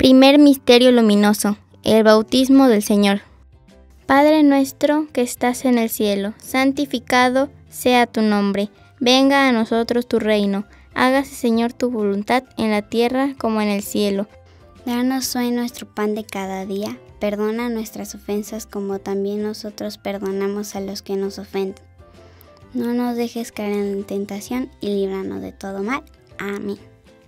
Primer misterio luminoso, el bautismo del Señor. Padre nuestro que estás en el cielo, santificado sea tu nombre, venga a nosotros tu reino, hágase Señor tu voluntad en la tierra como en el cielo. Danos hoy nuestro pan de cada día, perdona nuestras ofensas como también nosotros perdonamos a los que nos ofenden. No nos dejes caer en tentación y líbranos de todo mal. Amén.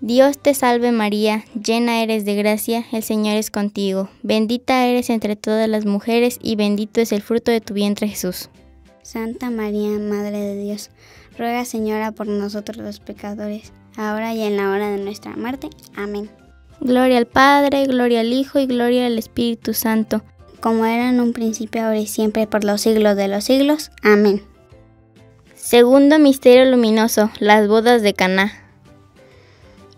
Dios te salve María, llena eres de gracia, el Señor es contigo, bendita eres entre todas las mujeres y bendito es el fruto de tu vientre Jesús. Santa María, Madre de Dios, ruega Señora por nosotros los pecadores, ahora y en la hora de nuestra muerte. Amén. Gloria al Padre, gloria al Hijo y gloria al Espíritu Santo, como era en un principio, ahora y siempre, por los siglos de los siglos. Amén. Segundo misterio luminoso, las bodas de Caná.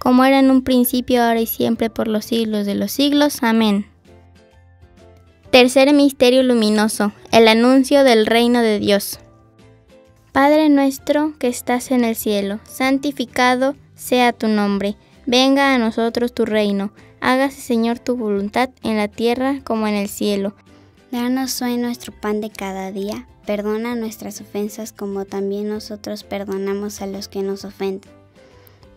como era en un principio, ahora y siempre, por los siglos de los siglos. Amén. Tercer misterio luminoso, el anuncio del reino de Dios. Padre nuestro que estás en el cielo, santificado sea tu nombre, venga a nosotros tu reino, hágase Señor tu voluntad en la tierra como en el cielo. Danos hoy nuestro pan de cada día, perdona nuestras ofensas como también nosotros perdonamos a los que nos ofenden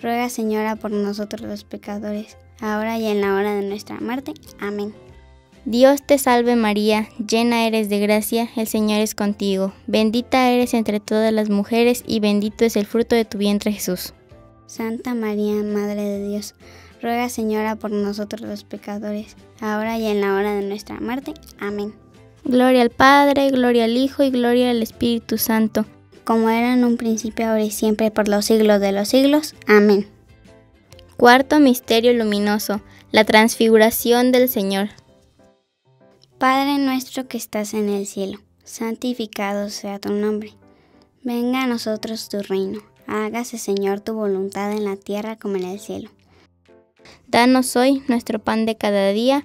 ruega Señora por nosotros los pecadores, ahora y en la hora de nuestra muerte. Amén. Dios te salve María, llena eres de gracia, el Señor es contigo, bendita eres entre todas las mujeres y bendito es el fruto de tu vientre Jesús. Santa María, Madre de Dios, ruega Señora por nosotros los pecadores, ahora y en la hora de nuestra muerte. Amén. Gloria al Padre, gloria al Hijo y gloria al Espíritu Santo. Como era en un principio, ahora y siempre, por los siglos de los siglos. Amén. Cuarto Misterio Luminoso. La transfiguración del Señor. Padre nuestro que estás en el cielo, santificado sea tu nombre. Venga a nosotros tu reino. Hágase, Señor, tu voluntad en la tierra como en el cielo. Danos hoy nuestro pan de cada día.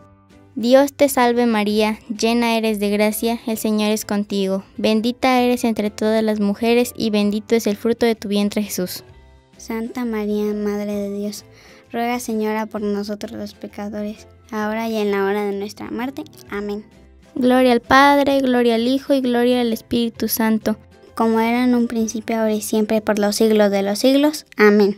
Dios te salve María, llena eres de gracia, el Señor es contigo, bendita eres entre todas las mujeres y bendito es el fruto de tu vientre Jesús. Santa María, Madre de Dios, ruega Señora por nosotros los pecadores, ahora y en la hora de nuestra muerte. Amén. Gloria al Padre, gloria al Hijo y gloria al Espíritu Santo, como era en un principio, ahora y siempre, por los siglos de los siglos. Amén.